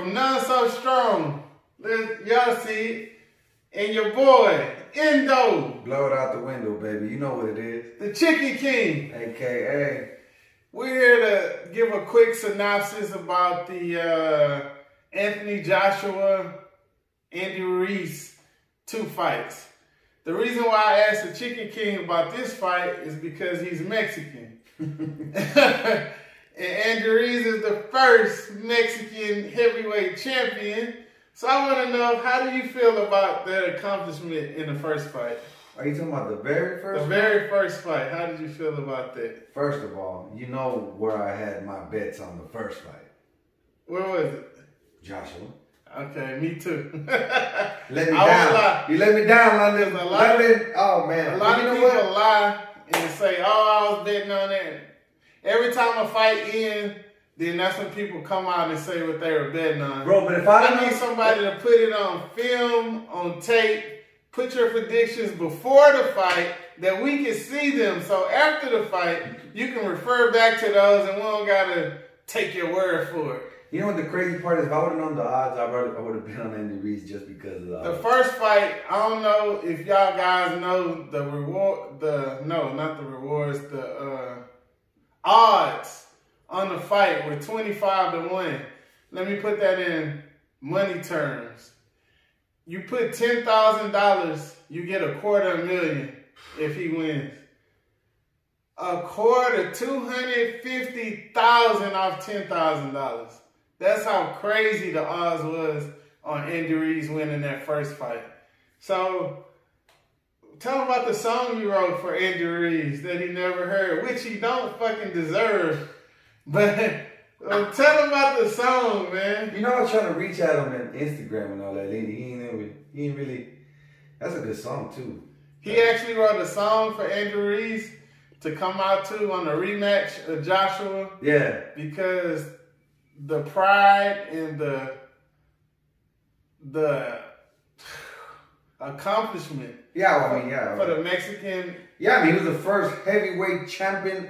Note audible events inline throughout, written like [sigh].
from None So Strong. Y'all see it. And your boy Endo, Blow it out the window, baby. You know what it is. the Chicken King. AKA. We're here to give a quick synopsis about the uh, Anthony Joshua, Andy Ruiz two fights. The reason why I asked the Chicken King about this fight is because he's Mexican. [laughs] [laughs] and Andy Ruiz is the first Mexican heavyweight champion. So I want to know how do you feel about that accomplishment in the first fight? Are you talking about the very first The very first fight. How did you feel about that? First of all, you know where I had my bets on the first fight. Where was it? Joshua. Okay, me too. [laughs] Let me down. You let me down, London. A lot. Oh man. A lot you of people lie and say, "Oh, I was betting on that." Every time a fight ends, then that's when people come out and say what they were betting on. Bro, but if I I need somebody to put it on film, on tape, put your predictions before the fight that we can see them. So after the fight, you can refer back to those and we don't gotta take your word for it. You know what the crazy part is? If I would have known the odds, I would I would have been on Andy Ruiz just because of the The first fight, I don't know if y'all guys know the reward, the no, not the rewards, the uh, odds on the fight were twenty five to one. Let me put that in money terms. You put ten thousand dollars, you get a quarter of a million if he wins. A quarter, two hundred fifty thousand off ten thousand dollars. That's how crazy the odds was on Ruiz's winning that first fight. So, tell him about the song you wrote for Andy Ruiz that he never heard, which he don't fucking deserve. [laughs] But uh, tell him about the song, man. You know, I was trying to reach out him on Instagram and all that. He, ain't really, he ain't really. That's a good song too. He actually wrote a song for Andrew Ruiz to come out to on the rematch of Joshua Yeah. because the pride and the the [sighs] accomplishment Yeah. Well, I mean, yeah. for the Mexican Yeah, I mean, he was the first heavyweight champion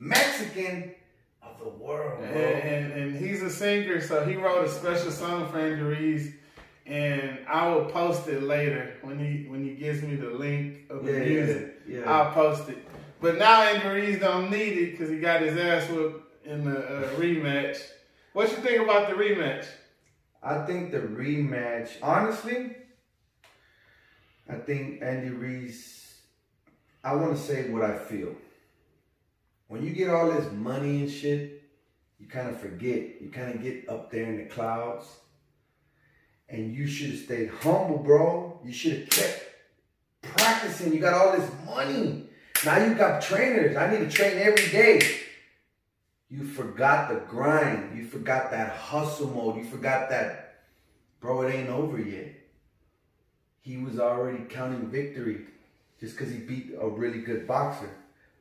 Mexican of the world, And, and, and he's a singer, so he wrote a special song for Andrew Reese, and I will post it later when he when he gives me the link of the Yeah, music. yeah, yeah. I'll post it. But now Andrew Reese don't need it because he got his ass whooped in the uh, rematch. What you think about the rematch? I think the rematch, honestly, I think Andy Reese, I want to say what I feel. When you get all this money and shit, you kind of forget. You kind of get up there in the clouds. And you should have stayed humble, bro. You should have kept practicing. You got all this money. Now you got trainers. I need to train every day. You forgot the grind. You forgot that hustle mode. You forgot that, bro, it ain't over yet. He was already counting victory just because he beat a really good boxer.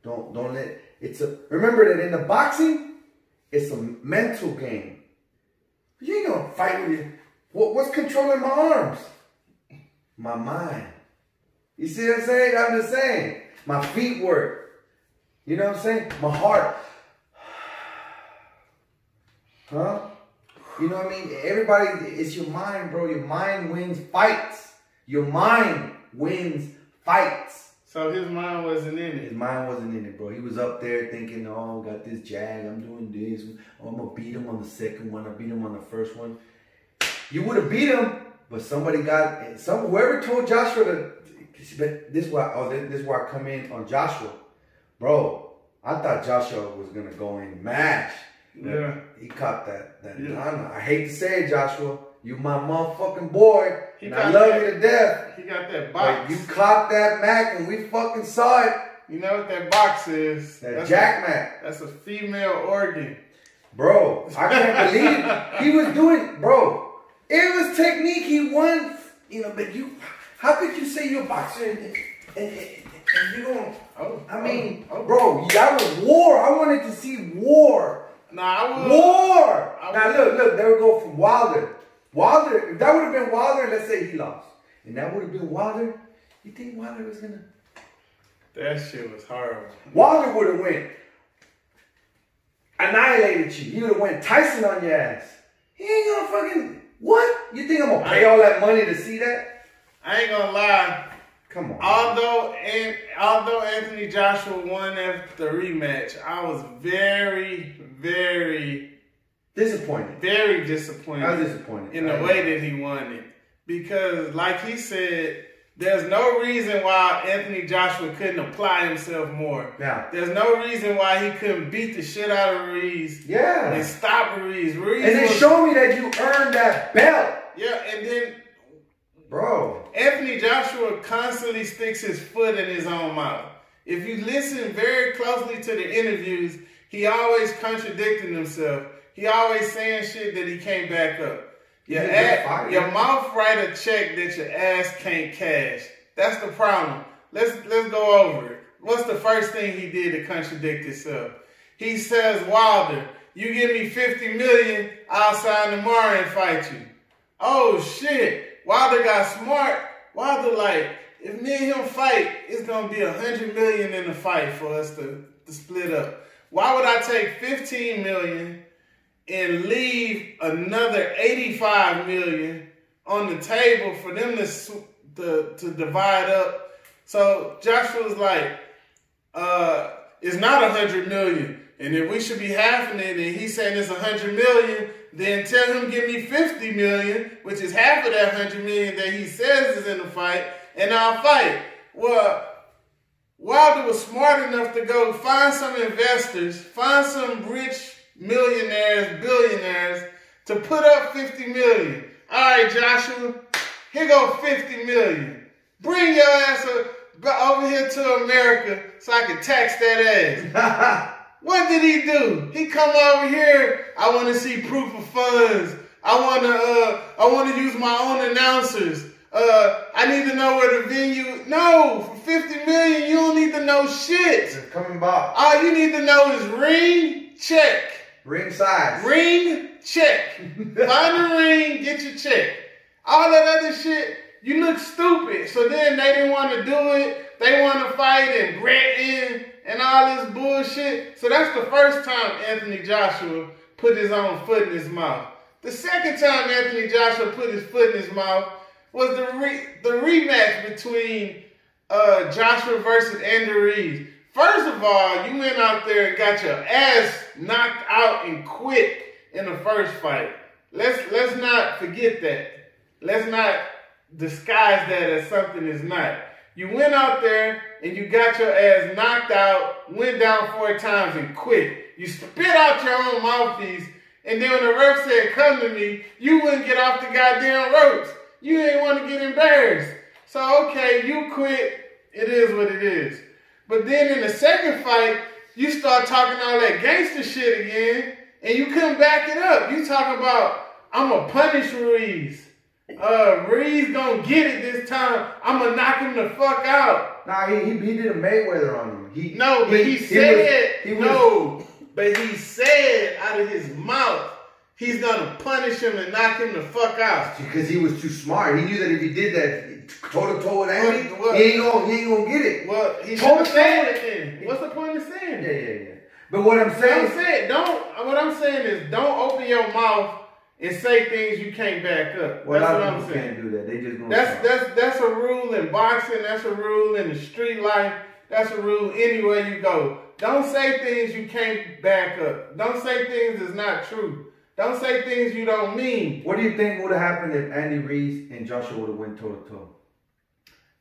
Don't don't let it's a remember that in the boxing, it's a mental game. You ain't gonna fight with you. What, what's controlling my arms? My mind. You see what I'm saying? I'm just saying. My feet work. You know what I'm saying? My heart. [sighs] Huh? You know what I mean? Everybody, it's your mind, bro. Your mind wins fights. Your mind wins fights. So his mind wasn't in it. His mind wasn't in it, bro. He was up there thinking, oh, got this jag. I'm doing this. Oh, I'm going to beat him on the second one. I beat him on the first one. You would have beat him, but somebody got, some whoever told Joshua to, this is why, oh, this, is where I come in on Joshua. Bro, I thought Joshua was going to go in mash. Yeah. He caught that. that Yeah. I, I hate to say it, Joshua. You my motherfucking boy, He and I love that- you to death. He got that box. you caught that Mac, and we fucking saw it. You know what that box is? That That's Jack a, Mac, That's a female organ. bro. I can't [laughs] believe he was doing, bro. It was technique. He won, you know. But you, how could you say you're a boxer and, and, and, and you don't? Oh, oh I mean, oh, oh. bro, that was war. I wanted to see war. Nah, I would. War! I Now look, look, they would go from Wilder. Wilder, if that would have been Wilder, let's say he lost. And that would have been Wilder, you think Wilder was gonna That shit was horrible. Wilder would have went. annihilated you. He would have went Tyson on your ass. He ain't gonna fucking what? You think I'm gonna pay all that money to see that? I ain't gonna lie. Come on. Although and although Anthony Joshua won at the rematch, I was very, very, disappointed. very disappointed. I was disappointed in the way that he won it because, like he said, there's no reason why Anthony Joshua couldn't apply himself more. Yeah. There's no reason why he couldn't beat the shit out of Ruiz. Yeah. And stop Ruiz. Ruiz And was- show me that you earned that belt, Yeah, and then bro. Anthony Joshua constantly sticks his foot in his own mouth. If you listen very closely to the interviews, he always contradicting himself. He always saying shit that he can't back up. Your, ass, your mouth write a check that your ass can't cash. That's the problem. Let's let's go over it. What's the first thing he did to contradict himself? He says, Wilder, you give me 50 million, I'll sign tomorrow and fight you. Oh shit. Wilder got smart. Wilder like, if me and him fight, it's gonna be a hundred million in the fight for us to, to split up. Why would I take 15 million and leave another 85 million on the table for them to to, to divide up? So Joshua's like, uh, it's not a hundred million. And if we should be halving it and he's saying it's a hundred million, then tell him give me 50 million, which is half of that hundred million that he says is in the fight, and I'll fight. Well, Wilder was smart enough to go find some investors, find some rich millionaires, billionaires to put up 50 million. All right, Joshua, here go 50 million. Bring your ass over here to America so I can tax that ass. [laughs] What did he do? He come over here. I want to see proof of funds. I want to. Uh, I want to use my own announcers. Uh, I need to know where the venue. No, for fifty million, you don't need to know shit. It's coming by. All you need to know is ring check. Ring size. Ring check. Find the ring, get your check. All that other shit, you look stupid. So then they didn't want to do it. They want to fight and Britain and all this bullshit. So that's the first time Anthony Joshua put his own foot in his mouth. The second time Anthony Joshua put his foot in his mouth was the re- the rematch between uh, Joshua versus Andy Ruiz. First of all, you went out there and got your ass knocked out and quit in the first fight. Let's let's not forget that. Let's not disguise that as something it's not. You went out there and you got your ass knocked out, went down four times and quit. You spit out your own mouthpiece, and then when the ref said, come to me, you wouldn't get off the goddamn ropes. You ain't want to get embarrassed. So, okay, you quit. It is what it is. But then in the second fight, you start talking all that gangster shit again, and you couldn't back it up. You talk about, I'm to punish Ruiz. Uh, Ruiz gonna get it this time. I'm gonna knock him the fuck out. Nah, he, he, he did a Mayweather on him. He, No, but he, was- said he was- no, but he said out of his mouth he's gonna punish him and knock him the fuck out. Because he was too smart. He knew that if he did that toe to toe with Andy, What- what- he ain't gonna he ain't gonna get it. Well, he should Told have it then. What's the point of saying Yeah, it? yeah, yeah. But what I'm saying, I'm saying, don't. What I'm saying is don't open your mouth and say things you can't back up. well, That's what I'm saying. can't do that. They just gonna That's that's that's a rule in boxing. That's a rule in the street life. That's a rule anywhere you go. Don't say things you can't back up. Don't say things that's not true. Don't say things you don't mean. What do you think would have happened if Andy Ruiz and Joshua would have went toe to toe?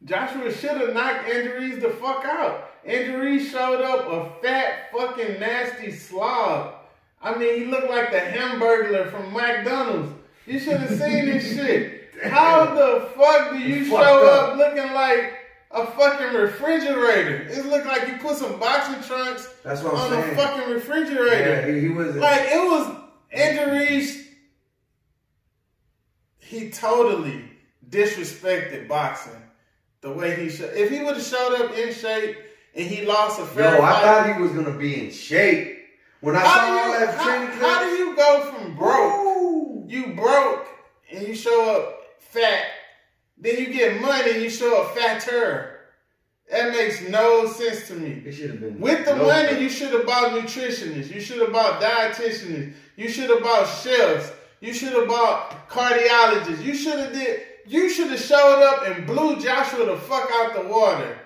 Joshua should have knocked Andy Ruiz the fuck out. Andy Ruiz showed up a fat fucking nasty slob. I mean, he looked like the hamburglar from McDonald's. You should have seen this [laughs] shit. How the fuck do you show up. up looking like a fucking refrigerator? It looked like you put some boxing trunks That's what I'm on saying. a fucking refrigerator. Yeah, he, he was. Like it was Ruiz. He totally disrespected boxing the way he should. If he would have showed up in shape and he lost a Yo, fair I fight, thought he was gonna be in shape. When I saw how all that how, training how do you go from broke? Ooh. You broke and you show up fat, then you get money and you show up fatter. That makes no sense to me. It should have been With the low money, cut. you should have bought nutritionists. You should have bought dietitians. You should have bought chefs. You should have bought cardiologists. You should have did. You should have showed up and blew Joshua the fuck out the water.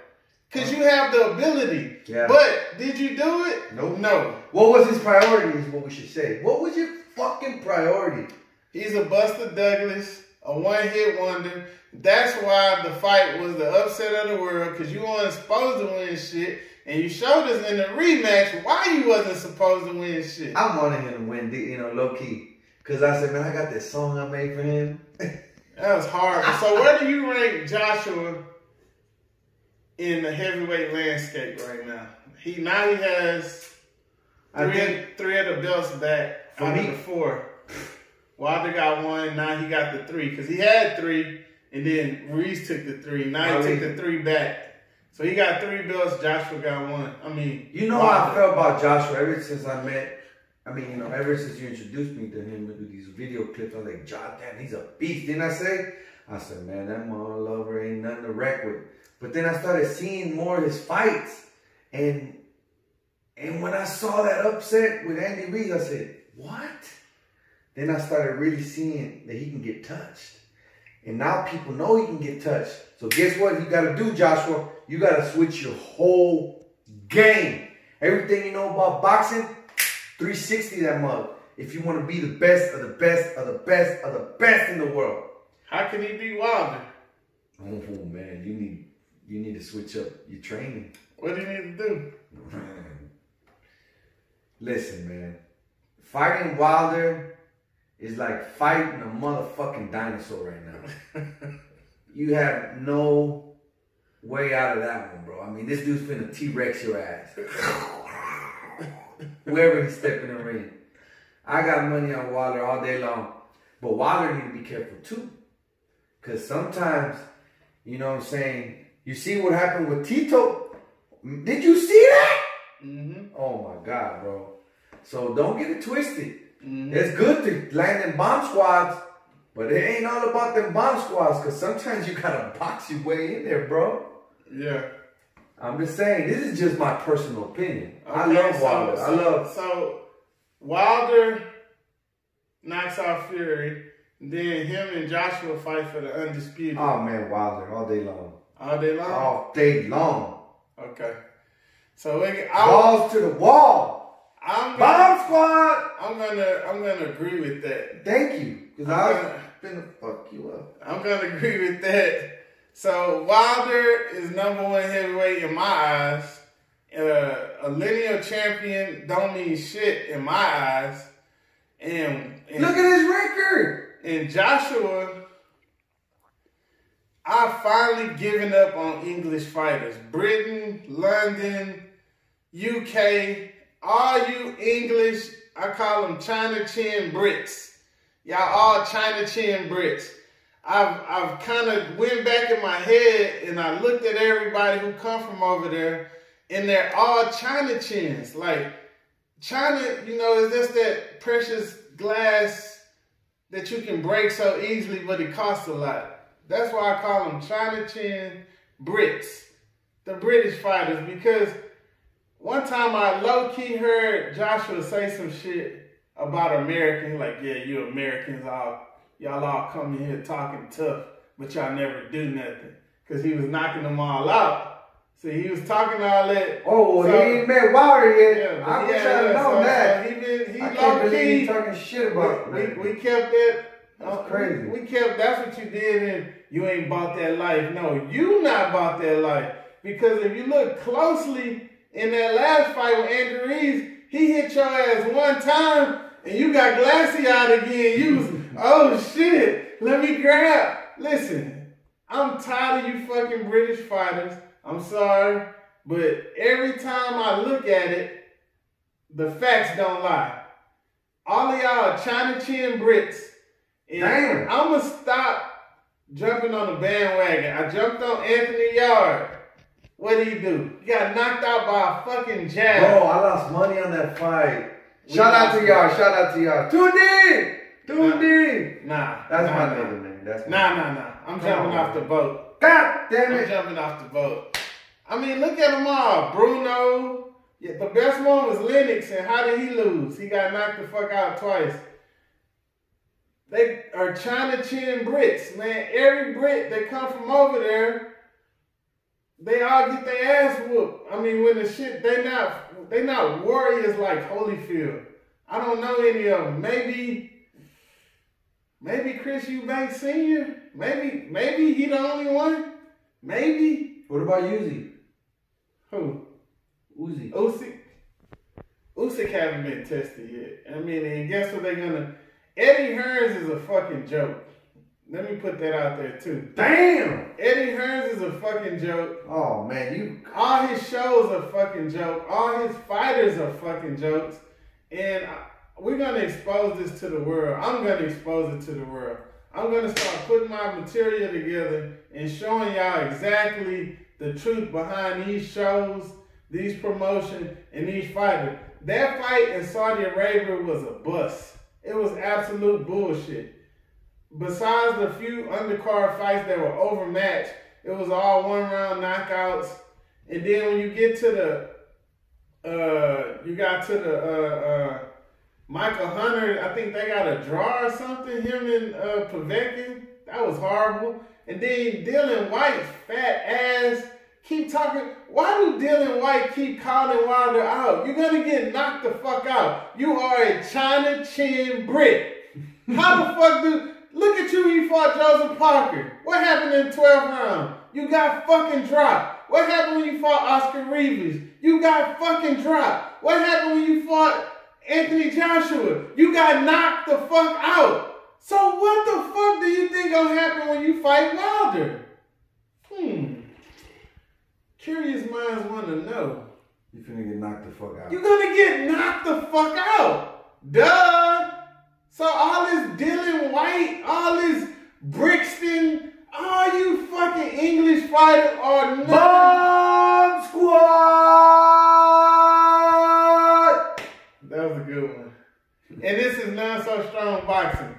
Cause you have the ability. Yeah. But did you do it? Nope. No. What was his priority? Is what we should say. What was your fucking priority? He's a Buster Douglas, a one hit wonder. That's why the fight was the upset of the world, because you weren't supposed to win shit. And you showed us in the rematch why you wasn't supposed to win shit. I wanted him to win, you know, low key. Cause I said, man, I got this song I made for him. [laughs] That was hard. So where do you rank Joshua in the heavyweight landscape right now? He now he has I three, think three of the belts back For me- four. Wilder got one. Now he got the three because he had three, and then Reese took the three. Now he took the three back. So he got three belts. Joshua got one. I mean, You know how I Wilder. felt about Joshua ever since I met. I mean, you know, ever since you introduced me to him with these video clips, I was like, John, damn, he's a beast. Didn't I say? I said, man, that mother lover ain't nothing to wreck with. But then I started seeing more of his fights, and and when I saw that upset with Andy Ruiz, I said, what? Then I started really seeing that he can get touched. And now people know he can get touched. So guess what you got to do, Joshua? You got to switch your whole game. Everything you know about boxing, 360 that mug. If you want to be the best of the best of the best of the best in the world. How can he beat Wilder? Oh man, you need you need to switch up your training. What do you need to do? Listen, man. Fighting Wilder is like fighting a motherfucking dinosaur right now. [laughs] you have no way out of that one, bro. I mean, this dude's finna T-Rex your ass. [laughs] Whoever he's stepping in the ring. I got money on Wilder all day long. But Wilder need to be careful too. Cause sometimes, you know what I'm saying, you see what happened with Tito. Did you see that? Mm-hmm. Oh my God, bro. So don't get it twisted. Mhm. It's good to land in bomb squads, but it ain't all about them bomb squads because sometimes you gotta box your way in there, bro. Yeah. I'm just saying, this is just my personal opinion. I love so- Wilder. So, I love. So Wilder knocks out Fury. Then him and Joshua fight for the undisputed Oh man, Wilder all day long. all day long. All day long. Okay. So we, I, Balls to the wall. I'm gonna, Bomb squad. I'm gonna I'm gonna agree with that. Thank you, because I'm I was gonna- fuck you up. I'm gonna agree with that. So Wilder is number one heavyweight in my eyes. Uh, a lineal champion don't mean shit in my eyes. And, and Look at his record. And Joshua, I finally given up on English fighters. Britain, London, UK, all you English, I call them China Chin Brits. Y'all all China Chin Brits. I've I've kind of went back in my head and I looked at everybody who come from over there, and they're all China Chins. Like China, you know, is just that precious glass that you can break so easily, but it costs a lot. That's why I call them China Chin Brits, the British fighters, because one time I low key heard Joshua say some shit about Americans, like, yeah, you Americans all y'all all come in here talking tough, but y'all never do nothing. Cause he was knocking them all out. See, he was talking all that. Oh, So- he ain't met Wilder yet. Yeah, I wish yeah, I'd yeah, known so- that. so he been, he I low can't believe key. you talking shit about We, we, we kept that. That's uh, crazy. We, we kept. That's what you did, and you ain't bought that life. No, you not bought that life because if you look closely in that last fight with Andrew Reeves, he hit your ass one time, and you got glassy out again. You was, oh shit, let me grab. Listen, I'm tired of you fucking British fighters. I'm sorry, but every time I look at it, the facts don't lie. All of y'all are China Chin Brits. And Damn. I'm going to stop jumping on the bandwagon. I jumped on Anthony Yarde. What did he do? He got knocked out by a fucking jab. Bro, I lost money on that fight. We Shout out lost to y'all. Shout out to y'all. Tuned in. Tuned in. Nah. That's nah, my nah. nigga, man. That's my Nah, nah, nah. I'm jumping on. off the boat. God damn it. I'm jumping off the boat. I mean, look at them all. Bruno. Yeah, the best one was Lennox, and how did he lose? He got knocked the fuck out twice. They are China Chin Brits, man. Every Brit that come from over there, they all get their ass whooped. I mean, when the shit, they not they not warriors like Holyfield. I don't know any of them. Maybe, maybe Chris Eubanks Sr. Maybe, maybe he the only one. Maybe. What about Uzi? Who? Uzi. Usyk. Usyk haven't been tested yet. I mean, and guess what they're gonna? Eddie Hearns is a fucking joke. Let me put that out there too. Damn. Eddie Hearns is a fucking joke. Oh man, you. All his shows are fucking joke. All his fighters are fucking jokes. And we're gonna expose this to the world. I'm gonna expose it to the world. I'm gonna start putting my material together and showing y'all exactly the truth behind these shows, these promotions, and these fighters. That fight in Saudi Arabia was a bust. It was absolute bullshit. Besides the few undercard fights that were overmatched, it was all one round knockouts. And then when you get to the uh, you got to the uh, uh, Michael Hunter. I think they got a draw or something. Him and uh, Povetkin. That was horrible. And then Dillian Whyte's fat ass keep talking. Why do Dillian Whyte keep calling Wilder out? You're gonna get knocked the fuck out. You are a China Chin Brit. How the fuck do? Look at you. You fought Joseph Parker. What happened in 12 round? You got fucking dropped. What happened when you fought Oscar Reeves? You got fucking dropped. What happened when you fought Anthony Joshua? You got knocked the fuck out. So what the fuck do you think gonna happen when you fight Wilder? Hmm. Curious minds want to know. You finna get knocked the fuck out. You're gonna get knocked the fuck out. Duh. So all this Dillian Whyte, all this Brixton, all you fucking English fighters are nothing. Bomb Squad! That was a good one. And this is None So Strong boxing.